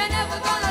You're never gonna